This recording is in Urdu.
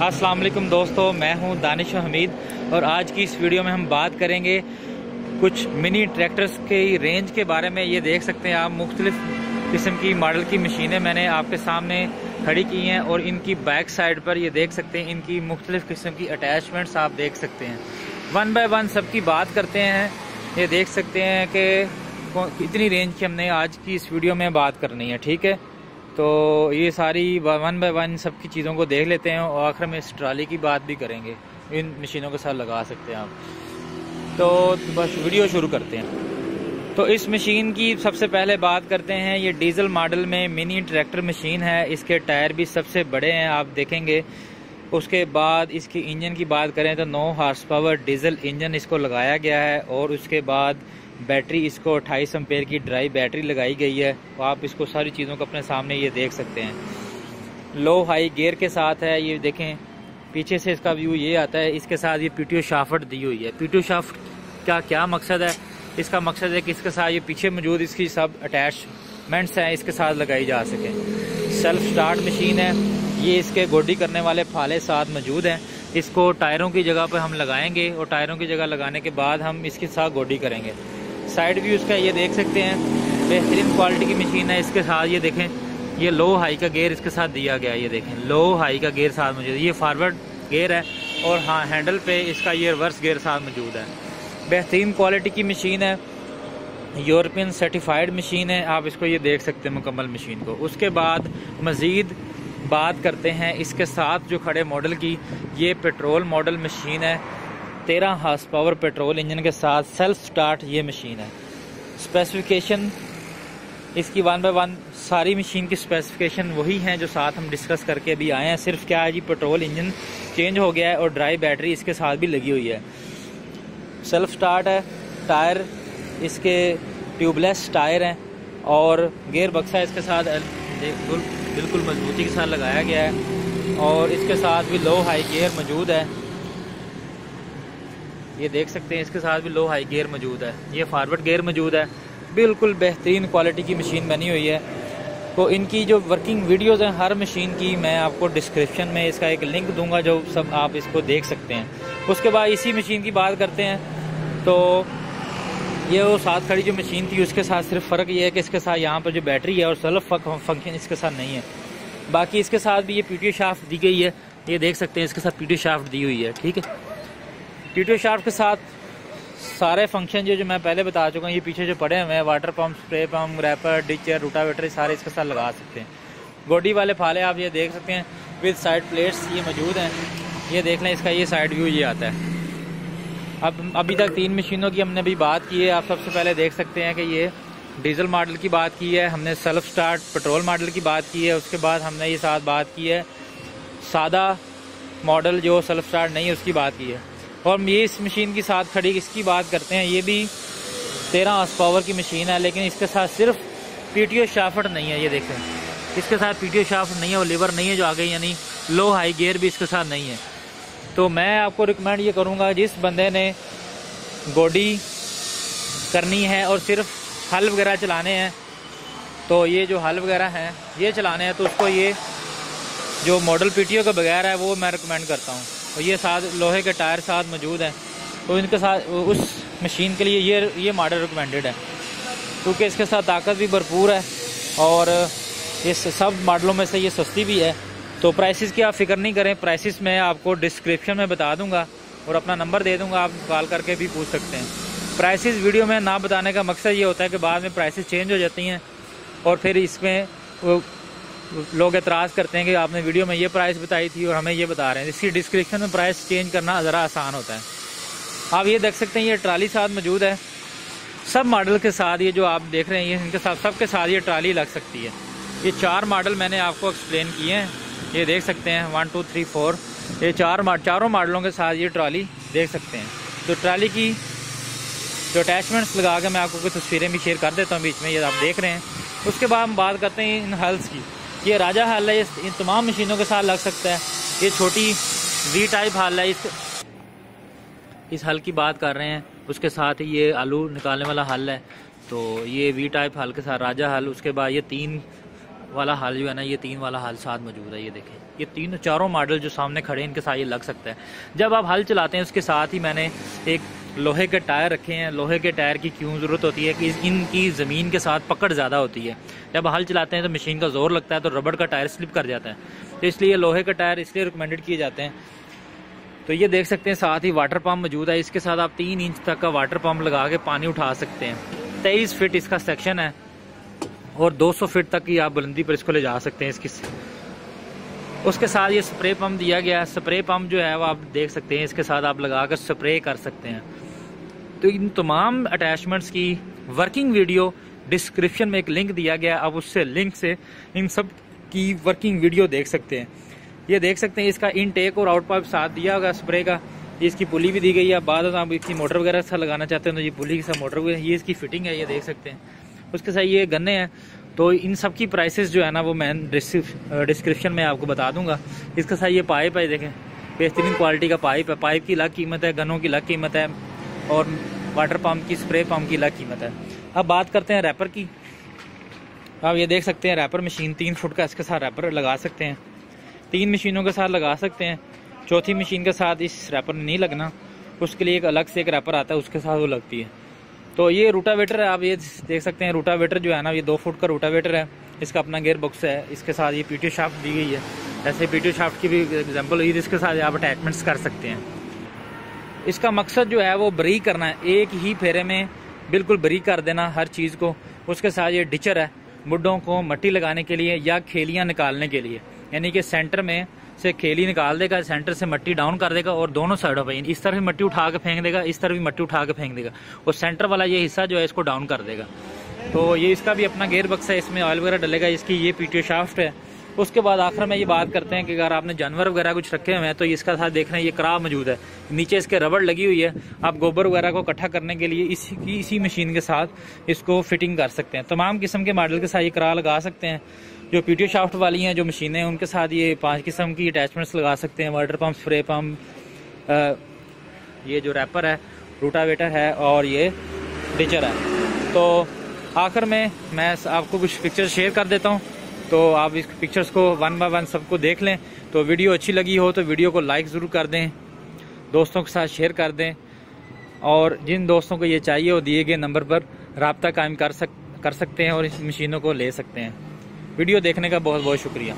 السلام علیکم دوستو، میں ہوں دانش و حمید اور آج کی اس ویڈیو میں ہم بات کریں گے کچھ منی ٹریکٹرز کی رینج کے بارے میں۔ یہ دیکھ سکتے ہیں آپ، مختلف قسم کی ماڈل کی مشینیں میں نے آپ کے سامنے کھڑی کی ہیں اور ان کی بیک سائڈ پر یہ دیکھ سکتے ہیں، ان کی مختلف قسم کی اٹیچمنٹس آپ دیکھ سکتے ہیں۔ ون بائی ون سب کی بات کرتے ہیں۔ یہ دیکھ سکتے ہیں کہ اتنی رینج کی ہم نے آج کی اس ویڈیو میں بات کرنی ہے، ٹھیک ہے؟ تو یہ ساری ون بائی ون سب کی چیزوں کو دیکھ لیتے ہیں اور آخر میں اس ٹرالی کی بات بھی کریں گے۔ ان مشینوں کے ساتھ لگا سکتے ہیں آپ۔ تو بس ویڈیو شروع کرتے ہیں۔ تو اس مشین کی سب سے پہلے بات کرتے ہیں، یہ ڈیزل ماڈل میں منی ٹریکٹر مشین ہے۔ اس کے ٹائر بھی سب سے بڑے ہیں، آپ دیکھیں گے۔ اس کے بعد اس کی انجن کی بات کریں تو نو ہارس پاور ڈیزل انجن اس کو لگایا گیا ہے اور اس کے بعد بیٹری اس کو اٹھائیس امپیر کی ڈرائی بیٹری لگائی گئی ہے آپ اس کو ساری چیزوں کو اپنے سامنے یہ دیکھ سکتے ہیں۔ لو ہائی گیئر کے ساتھ ہے، یہ دیکھیں۔ پیچھے سے اس کا ویو یہ آتا ہے، اس کے ساتھ یہ پیٹیو شافٹ دی ہوئی ہے۔ پیٹیو شافٹ کا کیا مقصد ہے؟ اس کا مقصد ہے کہ اس کے ساتھ یہ پیچھے موجود اس کی سب اٹیچمنٹس ہیں، اس کے ساتھ لگائی جا سکیں۔ سیلف سٹارٹ مشین ہے۔ یہ اس کے گوڈی کرنے والے پھالے ساتھ موجود ہیں۔ اس کو ٹائروں کی جگہ پہ ہم لگائیں گے اور ٹائروں کی جگہ لگانے کے بعد ہم اس کے ساتھ گوڈی کریں گے۔ سائڈ ویو اس کا یہ دیکھ سکتے ہیں۔ بہترین کوالٹی کی مشین ہے۔ اس کے ساتھ یہ دیکھیں، یہ لو ہائی کا گیئر اس کے ساتھ دیا گیا ہے۔ یہ دیکھیں لو ہائی کا گیئر ساتھ موجود ہے۔ یہ فارورڈ گیئر ہے اور ہاں ہینڈل پہ اس کا یہ ریورس گیئر ساتھ موجود ہے۔ بہترین کوالٹی کی مشین ہے۔ یورپین سرٹیفائڈ مشین ہے۔ آپ اس کو یہ دیکھ سکتے ہیں مکمل مشین کو۔ اس کے بعد مزید بات کرتے ہیں۔ اس کے ساتھ جو کھڑے ماڈل کی، یہ پیٹرول ماڈل مشین ہے۔ تیرہ ہارس پاور پیٹرول انجن کے ساتھ سیلف سٹارٹ یہ مشین ہے۔ اسپیسیفکیشن اس کی ون بائی ون ساری مشین کی اسپیسیفکیشن وہی ہیں جو ساتھ ہم ڈسکس کر کے ابھی آئے ہیں۔ صرف کیا ہے جی پیٹرول انجن چینج ہو گیا ہے اور ڈرائی بیٹری اس کے ساتھ بھی لگی ہوئی ہے۔ سیلف سٹارٹ ہے ٹائر اس کے ٹیوب لیس ٹائر ہیں اور گیئر بکسا اس کے ساتھ بالکل مضبوطی کے ساتھ لگایا گیا ہے اور اس کے ساتھ بھی لو ہائی گیئر موجود ہے۔ یہ دیکھ سکتے ہیں، اس کے ساتھ بھی لو ہائی گیئر موجود ہے۔ یہ فارورڈ گیئر موجود ہے۔ بالکل بہترین کوالٹی کی مشین بنی ہوئی ہے۔ تو ان کی جو ورکنگ ویڈیوز ہیں، ہر مشین کی میں آپ کو ڈسکرپشن میں اس کا ایک لنک دوں گا جو سب آپ اس کو دیکھ سکتے ہیں۔ اس کے بعد اسی مشین کی بات کرتے ہیں۔ تو یہ وہ ساتھ کھڑی جو مشین تھی، اس کے ساتھ صرف فرق یہ ہے کہ اس کے ساتھ یہاں پر جو بیٹری ہے اور سیلف فنکشن اس کے ساتھ نہیں ہے۔ باقی اس کے ساتھ بھی یہ پی ٹی شافٹ دی گئی ہے۔ یہ دیکھ سکتے ہیں، اس کے ساتھ پی ٹی شافٹ دی ہوئی ہے، ٹھیک ہے۔ پی ٹی شافٹ کے ساتھ سارے فنکشن جو جو میں پہلے بتا چکا ہوں، یہ پیچھے جو پڑے ہوئے ہیں water pump spray pump reaper ڈچر rotavator سارے اس کے ساتھ لگا سکتے ہیں۔ گوڈی والے پھالے آپ یہ دیکھ سکتے ہیں وتھ سائڈ پلیٹس یہ موجود ہیں۔ یہ دیکھ لیں، اس کا یہ سائڈ ویو یہ آتا ہے۔ اب ابھی تک تین مشینوں کی ہم نے بھی بات کی ہے۔ آپ سب سے پہلے دیکھ سکتے ہیں کہ یہ ڈیزل ماڈل کی بات کی ہے، ہم نے سیلف سٹارٹ پٹرول ماڈل کی بات کی ہے۔ اس کے بعد ہم نے یہ ساتھ بات کی ہے۔ سادہ ماڈل جو سیلف سٹارٹ نہیں ہے اس کی بات کی ہے۔ اور یہ اس مشین کی ساتھ کھڑی اس کی بات کرتے ہیں، یہ بھی تیرہ ہارس پاور کی مشین ہے، لیکن اس کے ساتھ صرف پی ٹی او شافٹ نہیں ہے، یہ دیکھیں۔ اس کے ساتھ پی ٹی او شافٹ نہیں ہے اور لیور نہیں ہے جو آگے یعنی لو ہائی گیئر بھی اس کے ساتھ نہیں ہے۔ تو میں آپ کو ریکمینڈ یہ کروں گا، جس بندے نے گوڈی کرنی ہے اور صرف حل وغیرہ چلانے ہیں، تو یہ جو حل وغیرہ ہیں، یہ چلانے ہیں، تو اس کو یہ جو ماڈل پی ٹی او کا بغیر ہے، وہ میں ریکمینڈ کرتا ہوں۔ اور یہ ساتھ لوہے کے ٹائر ساتھ موجود ہیں۔ تو ان کے ساتھ اس مشین کے لیے یہ یہ ماڈل ریکمینڈڈ ہے۔ کیونکہ اس کے ساتھ طاقت بھی بھرپور ہے اور اس سب ماڈلوں میں سے یہ سستی بھی ہے۔ تو پرائسز کی آپ فکر نہیں کریں پرائسز میں آپ کو ڈسکرپشن میں بتا دوں گا اور اپنا نمبر دے دوں گا، آپ کال کر کے بھی پوچھ سکتے ہیں۔ پرائسز ویڈیو میں نہ بتانے کا مقصد یہ ہوتا ہے کہ بعد میں پرائسز چینج ہو جاتی ہیں اور پھر اس میں لوگ اعتراض کرتے ہیں کہ آپ نے ویڈیو میں یہ پرائس بتائی تھی اور ہمیں یہ بتا رہے ہیں۔ اس کی ڈسکرپشن میں پرائس چینج کرنا ذرا آسان ہوتا ہے۔ آپ یہ دیکھ سکتے ہیں یہ ٹرالی ساتھ موجود ہے۔ سب ماڈل کے ساتھ یہ جو آپ دیکھ رہے ہیں ان کے ساتھ سب کے ساتھ یہ ٹرالی لگ سکتی ہے۔ یہ چار ماڈل میں نے آپ کو ایکسپلین کیے ہیں۔ یہ دیکھ سکتے ہیں۔ ون ٹو تھری فور یہ چار چاروں ماڈلوں کے ساتھ یہ ٹرالی دیکھ سکتے ہیں۔ تو ٹرالی کی جو اٹیچمنٹس لگا کے میں آپ کو کچھ تصویریں بھی شیئر کر دیتا ہوں بیچ میں، یہ آپ دیکھ رہے ہیں۔ اس کے بعد ہم بات کرتے ہیں ان ہلس کی۔ یہ راجہ حل ہے ان تمام مشینوں کے ساتھ لگ سکتا ہے۔ یہ چھوٹی وی ٹائپ حل ہے، اس اس حل کی بات کر رہے ہیں۔ اس کے ساتھ یہ آلو نکالنے والا حل ہے۔ تو یہ وی ٹائپ حل کے ساتھ راجہ حل، اس کے بعد یہ تین والا حال جو ہے نا، یہ تین والا حال ساتھ موجود ہے۔ یہ دیکھیں، یہ تینوں چاروں ماڈل جو سامنے کھڑے ہیں، ان کے ساتھ یہ لگ سکتا ہے۔ جب آپ ہل چلاتے ہیں، اس کے ساتھ ہی میں نے ایک لوہے کے ٹائر رکھے ہیں، لوہے کے ٹائر کی کیوں ضرورت ہوتی ہے کہ ان کی زمین کے ساتھ پکڑ زیادہ ہوتی ہے۔ جب ہل چلاتے ہیں تو مشین کا زور لگتا ہے تو ربڑ کا ٹائر سلپ کر جاتا ہے۔ تو اس لیے لوہے کا ٹائر اس لیے ریکمینڈڈ کیے جاتے ہیں۔ تو یہ دیکھ سکتے ہیں ساتھ ہی واٹر پمپ موجود ہے۔ اس کے ساتھ آپ تین انچ تک کا واٹر پمپ لگا کے پانی اٹھا سکتے ہیں۔ تیئیس فٹ اس کا سیکشن ہے۔ اور دو سو فٹ تک کی آپ بلندی پر اس کو لے جا سکتے ہیں اس کی اس کے ساتھ یہ سپرے پمپ دیا گیا ہے۔ سپرے پمپ جو ہے وہ آپ دیکھ سکتے ہیں۔ اس کے ساتھ آپ لگا کر سپرے کر سکتے ہیں۔ تو ان تمام اٹیچمنٹس کی ورکنگ ویڈیو ڈسکرپشن میں ایک لنک دیا گیا اب اس سے لنک سے ان سب کی ورکنگ ویڈیو دیکھ سکتے ہیں۔ یہ دیکھ سکتے ہیں، اس کا ان ٹیک اور آؤٹ پائپ ساتھ دیا ہوگا سپرے کا۔ اس کی پولی بھی دی گئی ہے۔ بعد آپ اس کی موٹر وغیرہ سا لگانا چاہتے ہیں تو یہ پولی کے ساتھ موٹر یہ اس کی فٹنگ ہے، یہ دیکھ سکتے ہیں۔ اس کے ساتھ یہ گنے ہیں۔ تو ان سب کی پرائسز جو ہے نا، وہ میں ڈسکرپشن میں آپ کو بتا دوں گا۔ اس کے ساتھ یہ پائپ ہے دیکھیں۔ بہترین کوالٹی کا پائپ ہے۔ پائپ کی الگ قیمت ہے، گنوں کی الگ قیمت ہے۔ اور واٹر پمپ کی سپرے پمپ کی الگ قیمت ہے۔ اب بات کرتے ہیں ریپر کی۔ آپ یہ دیکھ سکتے ہیں ریپر مشین تین فٹ کا اس کے ساتھ ریپر لگا سکتے ہیں۔ تین مشینوں کے ساتھ لگا سکتے ہیں۔ چوتھی مشین کے ساتھ اس ریپر نہیں لگنا۔ اس کے لیے ایک الگ سے ایک ریپر آتا ہے، اس کے ساتھ وہ لگتی ہے۔ تو یہ روٹا ویٹر ہے، آپ یہ دیکھ سکتے ہیں روٹا ویٹر جو ہے نا، یہ دو فٹ کا روٹا ویٹر ہے۔ اس کا اپنا گیئر بکس ہے، اس کے ساتھ یہ پیٹیو شافٹ دی گئی ہے۔ ایسے پیٹیو شافٹ کی بھی ایگزامپل ہوئی جس کے ساتھ آپ اٹیچمنٹس کر سکتے ہیں۔ اس کا مقصد جو ہے وہ بری کرنا ہے۔ ایک ہی پھیرے میں بالکل بری کر دینا ہر چیز کو۔ اس کے ساتھ یہ ڈچر ہے مڈوں کو مٹی لگانے کے لیے یا کھیلیاں نکالنے کے لیے۔ یعنی کہ سینٹر میں سے کھیلی نکال دے گا، سینٹر سے مٹی ڈاؤن کر دے گا اور دونوں سائڈوں پہ یعنی اس طرح مٹی اٹھا کے پھینک دے گا، اس طرح بھی مٹی اٹھا کے پھینک دے گا۔ اور سینٹر والا یہ حصہ جو ہے اس کو ڈاؤن کر دے گا۔ تو یہ اس کا بھی اپنا گیئر بکس ہے، اس میں آئل وغیرہ ڈلے گا، اس کی یہ پی ٹی شافٹ ہے۔ اس کے بعد آخر میں یہ بات کرتے ہیں کہ اگر آپ نے جانور وغیرہ کچھ رکھے ہوئے ہیں تو اس کا ساتھ دیکھ رہے ہیں، یہ کرا موجود ہے۔ نیچے اس کے ربڑ لگی ہوئی ہے۔ آپ گوبر وغیرہ کو اکٹھا کرنے کے لیے اسی اسی مشین کے ساتھ اس کو فٹنگ کر سکتے ہیں۔ تمام قسم کے ماڈل کے ساتھ یہ کرا لگا سکتے ہیں۔ جو پی ٹی شافٹ والی ہیں، جو مشینیں ہیں، ان کے ساتھ یہ پانچ قسم کی اٹیچمنٹس لگا سکتے ہیں۔ واٹر پمپ اسپرے پمپ یہ جو ریپر ہے روٹا ویٹر ہے اور یہ ڈیچر ہے۔ تو آخر میں میں آپ کو کچھ پکچر شیئر کر دیتا ہوں۔ تو آپ اس پکچرز کو ون بائی ون سب کو دیکھ لیں۔ تو ویڈیو اچھی لگی ہو تو ویڈیو کو لائک ضرور کر دیں۔ دوستوں کے ساتھ شیئر کر دیں۔ اور جن دوستوں کو یہ چاہیے وہ دیے گئے نمبر پر رابطہ قائم کر سک کر سکتے ہیں اور اس مشینوں کو لے سکتے ہیں۔ ویڈیو دیکھنے کا بہت بہت شکریہ۔